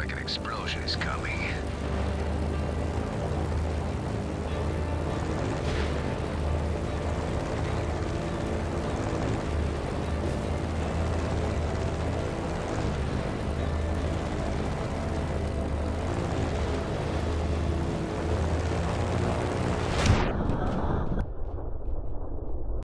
like an explosion is coming.